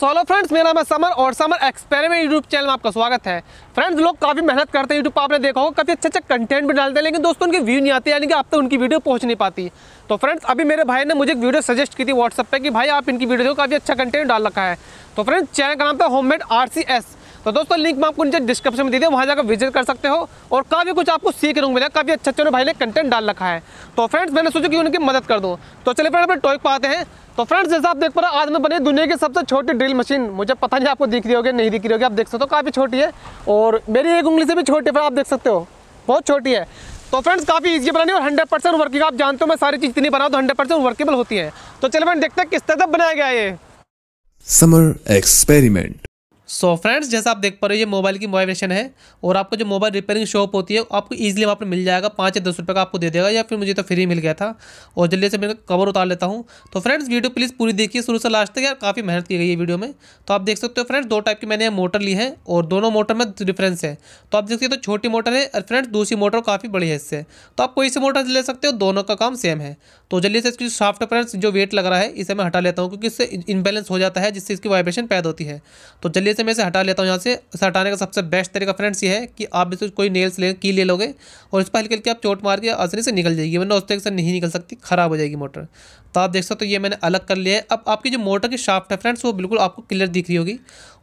Solo friends मेरा नाम है समर और समर एक्सपेरिमेंट यूट्यूब चैनल में आपका स्वागत है। फ्रेंड्स लोग काफ़ी मेहनत करते हैं यूट्यूब पर आपने देखा होगा, काफ़ी अच्छे अच्छे कंटेंट भी डालते हैं, लेकिन दोस्तों, उनकी व्यू नहीं आती, यानी कि आप तक उनकी वीडियो पहुँच नहीं पाती। तो फ्रेंड्स अभी मेरे भाई ने मुझे एक वीडियो सजेस्ट की थी व्हाट्सअप पर कि भाई आप इनकी वीडियो को काफ़ी अच्छा कंटेंट डाल रखा है। तो फ्रेंड्स चैनल का नाम था home made R C S तो दोस्तों लिंक मैं आपको नीचे डिस्क्रिप्शन में दे दिया, वहाँ जाकर विज़िट कर सकते हो। और काफ़ी कुछ आपको सीखने को मिलेगा काफ़ी अच्छे अच्छे भाई ने कंटेंट डाल रखा है। तो फ्रेंड्स मैंने सोचा कि उनकी मदद कर दूँ। तो चलिए फ्रेंड अपने टॉपिक पर आते हैं। तो फ्रेंड्स जैसा आप देख पा रहे हैं, आज मैं बनी दुनिया की सबसे छोटी ड्रिल मशीन मुझे पता नहीं आपको दिख रही होगी, नहीं दिख रही होगी, आप देख सकते हो, काफ़ी छोटी है। और मेरी एक उंगली से भी छोटी है आप देख सकते हो, बहुत छोटी है। तो फ्रेंड्स काफ़ी इजी बनानी और हंड्रेड परसेंट वर्किंग आप जानते हो मैं सारी चीज़ इतनी बनाऊँ तो हंड्रेड परसेंट वर्केबल होती है। तो चलिए फ्रेंड देखते हैं किस तरह बनाया गया ये। Summer Experiment so so friends जैसा आप देख पा रहे हो, ये मोबाइल की मोबाइलेशन है और आपको जो मोबाइल रिपेयरिंग शॉप होती है, आपको ईजिली वहाँ पर मिल जाएगा। पाँच या दस रुपये का आपको दे देगा या फिर मुझे तो फ्री मिल गया था और जल्दी से मैं कवर उतार लेता हूँ। तो फ्रेंड्स वीडियो प्लीज़ पूरी देखिए। शुरू से लास्ट तक यार काफ़ी मेहनत की गई है वीडियो में। तो आप देख सकते हो फ्रेंड्स दो टाइप की मैंने मोटर ली है और दोनों मोटर में डिफरेंस है। तो आप देख सकते हो छोटी मोटर है और फ्रेंड्स दूसरी मोटर काफ़ी बड़ी है इससे। तो आप कोई सी मोटर ले सकते हो, दोनों का काम सेम है। तो जल्दी से इसकी सॉफ्ट फ्रेंड्स जो वेट लग रहा है, इसे मैं हटा लेता हूँ क्योंकि इससे इनबैलेंस हो जाता है, जिससे इसकी वाइब्रेशन पैदा होती है। तो जल्दी से मैं इसे हटा लेता हूँ यहाँ से। इसे हटाने का सबसे बेस्ट तरीका फ्रेंड्स ये है कि आप इसे कोई नेल्स ले की ले लोगे और इस पर हल्के हल्के आप चोट मार के आसानी से निकल जाएगी, वरना उस तरीके से नहीं निकल सकती, खराब हो जाएगी मोटर तो आप देख सकते हो, ये मैंने अलग कर लिया है। अब आपकी जो मोटर की शाफ्ट है फ्रेंड्स वो बिल्कुल आपको क्लियर दिख रही होगी।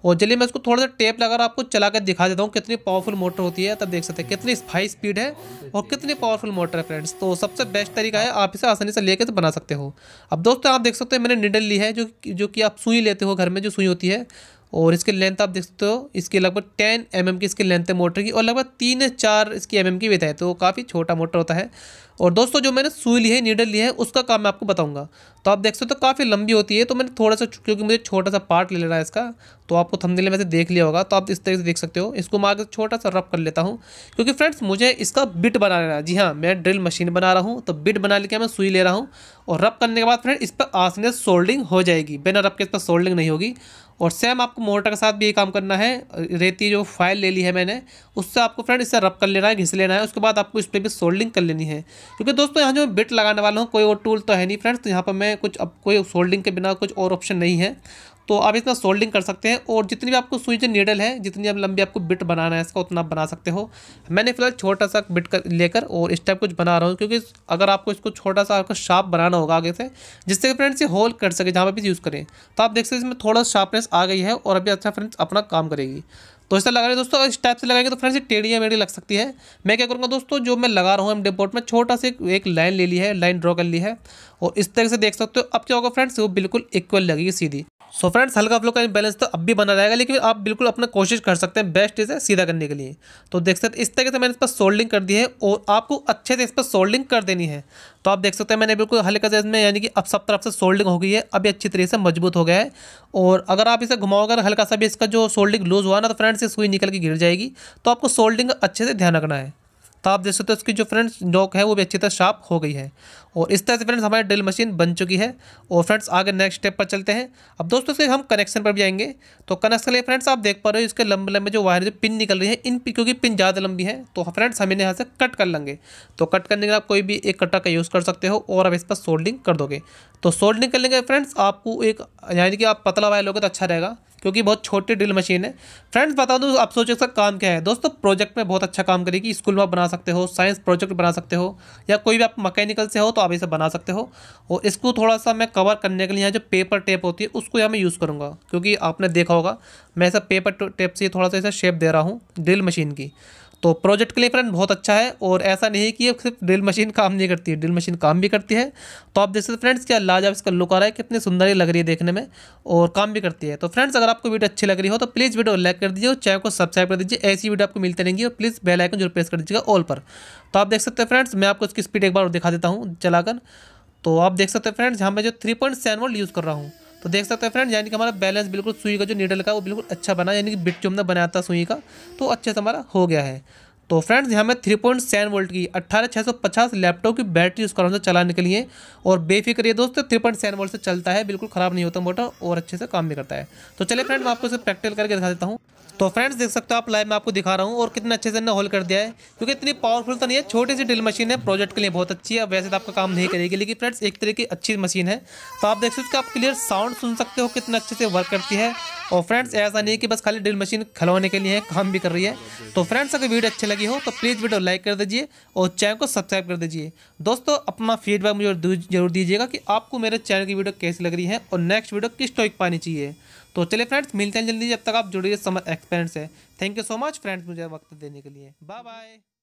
और चलिए मैं इसको थोड़ा सा टेप लगाकर आपको चला कर दिखा देता हूँ कितनी पावरफुल मोटर होती है। तब देख सकते हैं कितनी हाई स्पीड है और कितनी पावरफुल मोटर है फ्रेंड्स तो सबसे बेस्ट तरीका है, आप इसे आसानी से लेकर बना सकते हो। अब दोस्तों, आप देख सकते हो, मैंने निडल ली है, जो जो कि आप सुई लेते हो घर में, जो सुई होती है। और इसके लेंथ आप देख सकते हो, इसके लगभग टेन एम एम की इसकी लेंथ है मोटर की और लगभग तीन चार इसकी एम एम की विथ है तो काफ़ी छोटा मोटर होता है। और दोस्तों, जो मैंने सुई ली है, नीडल ली है, उसका काम मैं आपको बताऊँगा। तो आप देख सकते हो तो काफ़ी लंबी होती है तो मैंने थोड़ा सा क्योंकि मुझे छोटा सा पार्ट ले लेना है इसका तो आपको थंबनेल में से देख लिया होगा तो आप इस तरीके से देख सकते हो। इसको मैं आगे छोटा सा रब कर लेता हूँ, क्योंकि फ्रेंड्स मुझे इसका बिट बना लेना है। जी हाँ मैं ड्रिल मशीन बना रहा हूँ तो बिट बना लेके मैं सुई ले रहा हूँ, और रब करने के बाद फ्रेंड इस पर आसने सोल्डिंग हो जाएगी। बिना रब के इस पर सोल्डिंग नहीं होगी। और सेम आपको मोटर के साथ भी ये काम करना है रेती जो फ़ाइल ले ली है मैंने, उससे आपको फ्रेंड इससे रब कर लेना है, घिस लेना है, उसके बाद आपको इस पर भी सोल्डिंग कर लेनी है। क्योंकि दोस्तों, यहाँ जो मैं बिट लगाने वाला हूँ, कोई और टूल तो है नहीं फ्रेंड्स तो यहाँ पर मैं कुछ अब कोई सोल्डिंग के बिना कुछ और ऑप्शन नहीं है। तो आप इसमें सोल्डिंग कर सकते हैं और जितनी भी आपको सुई जो नीडल है, जितनी आप लंबी आपको बिट बनाना है, इसका उतना आप बना सकते हो। मैंने फ़िलहाल छोटा सा बिट कर लेकर और इस टाइप कुछ बना रहा हूँ, क्योंकि अगर आपको इसको छोटा सा आपको शार्प बनाना होगा आगे से, जिससे फ्रेंड्स ये होल कर सके, जहाँ पर भी यूज़ करें। तो आप देख सकते इसमें थोड़ा शार्पनेस आ गई है और अभी अच्छा फ्रेंड्स अपना काम करेगी। तो ऐसा लगा रहे दोस्तों, इस टाइप से लगाएँगे तो फ्रेंड्स ये टेढ़ी मेढ़ी लग सकती है। मैं क्या करूँगा, दोस्तों, जो मैं लगा रहा हूँ एम डेपोर्ट में छोटा से एक लाइन ले ली है लाइन ड्रॉ कर ली है, और इस तरह से देख सकते हो, अब क्या होगा फ्रेंड्स वो बिल्कुल इक्वल लगेगी सीधी। सो फ्रेंड्स हल्का फ्लो का बैलेंस तो अब भी बना रहेगा, लेकिन आप बिल्कुल अपना कोशिश कर सकते हैं बेस्ट इसे सीधा करने के लिए। तो देख सकते इस तरीके से मैंने इस पर सोल्डिंग कर दी है, और आपको अच्छे से इस पर सोल्डिंग कर देनी है। तो आप देख सकते हैं, मैंने बिल्कुल हल्का से इसमें यानी कि अब सब तरफ़ से सोल्डिंग हो गई है, अभी अच्छी तरीके से मज़बूत हो गया है। और अगर आप इसे घुमाओगे हल्का सा भी इसका जो सोल्डिंग लूज हुआ ना तो फ्रेंड्स ये सुई निकल के गिर जाएगी। तो आपको सोल्डिंग अच्छे से ध्यान रखना है। तो आप देख सकते हो उसकी जो फ्रेंड्स, नोक है, वो भी अच्छी तरह शार्प हो गई है। और इस तरह से फ्रेंड्स, हमारी ड्रिल मशीन बन चुकी है। और फ्रेंड्स, आगे नेक्स्ट स्टेप पर चलते हैं। अब दोस्तों, से हम कनेक्शन पर भी आएँगे। तो कनेक्शन के लिए फ्रेंड्स, आप देख पा रहे हो इसके लंबे लंबे जो वायर जो पिन निकल रही है, इन क्योंकि पिन ज़्यादा लंबी है तो फ्रेंड्स, हम इन्हें यहाँ से कट कर लेंगे। तो कट करने के लिए आप कोई भी एक कट्टा का यूज़ कर सकते हो, और अब इस पर सोल्डिंग कर दोगे। तो सोल्डिंग कर लेंगे फ्रेंड्स, आपको एक, यानी कि आप पतला वायर लोगे तो अच्छा रहेगा। क्योंकि बहुत छोटी ड्रिल मशीन है। फ्रेंड्स बता दूँ, आप सोचो सर काम क्या है। दोस्तों प्रोजेक्ट में बहुत अच्छा काम करेगी स्कूल में आप बना सकते हो साइंस प्रोजेक्ट बना सकते हो, या कोई भी आप मैकेनिकल से हो तो आप इसे बना सकते हो। और इसको थोड़ा सा मैं कवर करने के लिए यहाँ जो पेपर टेप होती है, उसको यहाँ मैं यूज़ करूँगा, क्योंकि आपने देखा होगा, मैं ऐसा पेपर टेप से थोड़ा सा ऐसा शेप दे रहा हूँ ड्रिल मशीन की। तो प्रोजेक्ट के लिए फ्रेंड बहुत अच्छा है और ऐसा नहीं कि सिर्फ़ ड्रिल मशीन काम नहीं करती है, ड्रिल मशीन काम भी करती है। तो आप देख सकते फ्रेंड्स क्या लाजवाब इसका लुक आ रहा है, कितनी सुंदर ही लग रही है देखने में और काम भी करती है। तो फ्रेंड्स अगर आपको वीडियो अच्छी लग रही हो तो प्लीज़ वीडियो लाइक कर दीजिए और चैनल को सब्सक्राइब कर दीजिए, ऐसी वीडियो आपको मिलते रहेंगी और प्लीज़ बेल आइकन ज़रूर प्रेस कर दीजिएगा ऑल पर। तो आप देख सकते हैं फ्रेंड्स, मैं आपको इसकी स्पीड एक बार दिखा देता हूँ चलाकर। तो आप देख सकते हैं फ्रेंड्स, यहाँ मैं जो थ्री पॉइंट यूज़ कर रहा हूँ। तो देख सकते हैं फ्रेंड यानी कि हमारा बैलेंस बिल्कुल सुई का जो नीडल का वो बिल्कुल अच्छा बना, यानी कि बिट जो हमने बनाया था सुई का तो अच्छे से हमारा हो गया है। तो फ्रेंड्स, यहाँ मैं थ्री पॉइंट सेवन वोल्ट की अट्ठारह छः सौ पचास लैपटॉप की बैटरी यूज़ कर रहा हूँ चलाने के लिए। और बेफिक्र ये दोस्तों थ्री पॉइंट सेवन वोल्ट से चलता है, बिल्कुल ख़राब नहीं होता मोटर और अच्छे से काम भी करता है। तो चलिए फ्रेंड मैं आपको इसे प्रैक्टिकल करके दिखा देता हूँ। तो फ्रेंड्स, देख सकते हो आप लाइव में आपको दिखा रहा हूँ और कितने अच्छे से इन्हें होल कर दिया है, क्योंकि इतनी पावरफुल तो नहीं है, छोटी सी ड्रिल मशीन है प्रोजेक्ट के लिए बहुत अच्छी है, वैसे तो आपका काम नहीं करेगी, लेकिन फ्रेंड्स, एक तरह की अच्छी मशीन है। तो आप देख सकते हो आप क्लियर साउंड सुन सकते हो, कितना अच्छे से वर्क करती है। और फ्रेंड्स, ऐसा नहीं है कि बस खाली ड्रिल मशीन खिलवाने के लिए काम भी कर रही है। तो फ्रेंड्स, अगर वीडियो अच्छी लगी हो तो प्लीज़ वीडियो लाइक कर दीजिए और चैनल को सब्सक्राइब कर दीजिए। दोस्तों, अपना फीडबैक मुझे ज़रूर दीजिएगा कि आपको मेरे चैनल की वीडियो कैसी लग रही है और नेक्स्ट वीडियो किस टॉपिक पानी चाहिए। तो चलिए फ्रेंड्स मिलते हैं जल्दी जब तक आप जुड़िए समर एक्सपेरेंट्स है thank you so much friends मुझे वक्त देने के लिए। Bye bye